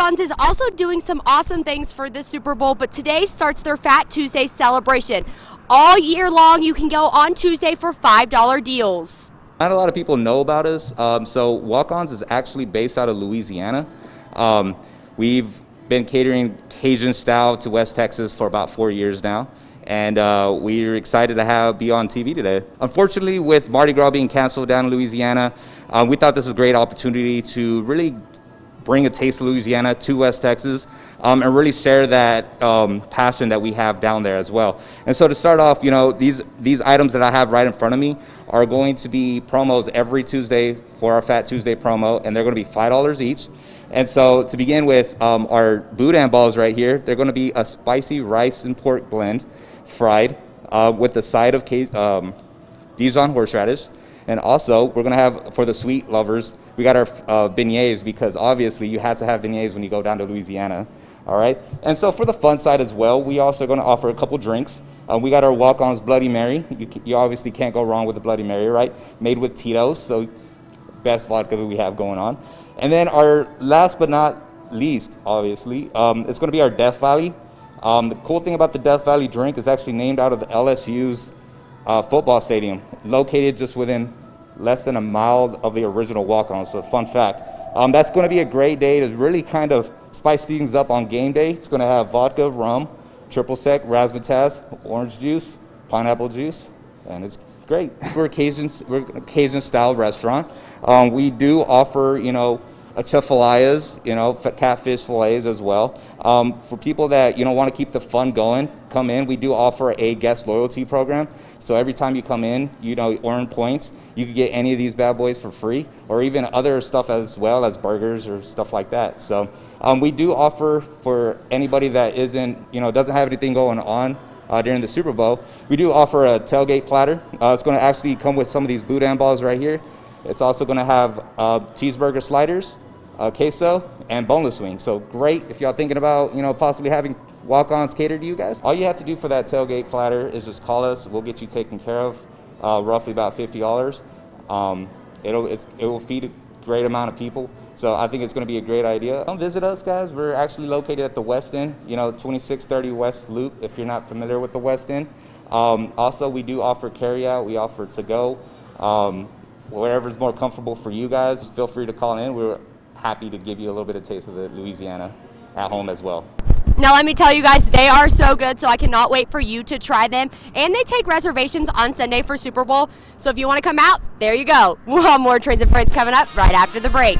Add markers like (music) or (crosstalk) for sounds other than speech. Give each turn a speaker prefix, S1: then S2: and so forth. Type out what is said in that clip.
S1: Walk-Ons is also doing some awesome things for the Super Bowl, but today starts their Fat Tuesday celebration. All year long, you can go on Tuesday for $5 deals.
S2: Not a lot of people know about us. Um, so Walk-Ons is actually based out of Louisiana. Um, we've been catering Cajun style to West Texas for about four years now. And uh, we're excited to have be on TV today. Unfortunately, with Mardi Gras being canceled down in Louisiana, uh, we thought this was a great opportunity to really bring a taste of Louisiana to West Texas um, and really share that um, passion that we have down there as well. And so to start off, you know, these, these items that I have right in front of me are going to be promos every Tuesday for our Fat Tuesday promo, and they're going to be $5 each. And so to begin with, um, our boudin balls right here, they're going to be a spicy rice and pork blend, fried, uh, with the side of um, Dijon horseradish. And also, we're going to have, for the sweet lovers, we got our uh, beignets because obviously you had to have beignets when you go down to Louisiana. All right. And so for the fun side as well, we also going to offer a couple drinks. Uh, we got our walk-ons Bloody Mary. You, you, obviously can't go wrong with the Bloody Mary, right? Made with Tito's, so best vodka that we have going on. And then our last but not least, obviously, um, it's going to be our Death Valley. Um, the cool thing about the Death Valley drink is actually named out of the LSU's uh, football stadium, located just within less than a mile of the original walk-on. So fun fact. Um, that's going to be a great day to really kind of spice things up on game day. It's going to have vodka, rum, triple sec, razzmatazz, orange juice, pineapple juice, and it's great. We're a Cajun, we're a Cajun style restaurant. Um, we do offer, you know, atchafalaya, you know, catfish fillets as well. Um, for people that you know want to keep the fun going, come in. We do offer a guest loyalty program. So every time you come in, you know, earn points. You can get any of these bad boys for free, or even other stuff as well as burgers or stuff like that. So um, we do offer for anybody that isn't, you know, doesn't have anything going on. Uh, during the Super Bowl, we do offer a tailgate platter. Uh, it's going to actually come with some of these boudin balls right here. It's also going to have uh, cheeseburger sliders, uh, queso, and boneless wings. So great if y'all thinking about you know possibly having walk-ons catered to you guys. All you have to do for that tailgate platter is just call us. We'll get you taken care of. Uh, roughly about fifty dollars. Um, it'll it will feed a great amount of people. So I think it's going to be a great idea. Come visit us, guys. We're actually located at the West End. You know, 2630 West Loop. If you're not familiar with the West End. Um, also, we do offer carryout. We offer to go. Um, whatever's more comfortable for you guys, feel free to call in. We're happy to give you a little bit of taste of the Louisiana at home as well.
S1: Now let me tell you guys, they are so good, so I cannot wait for you to try them. And they take reservations on Sunday for Super Bowl, so if you want to come out, there you go. (laughs) We'll have more Trends and Friends coming up right after the break.